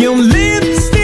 Your lips.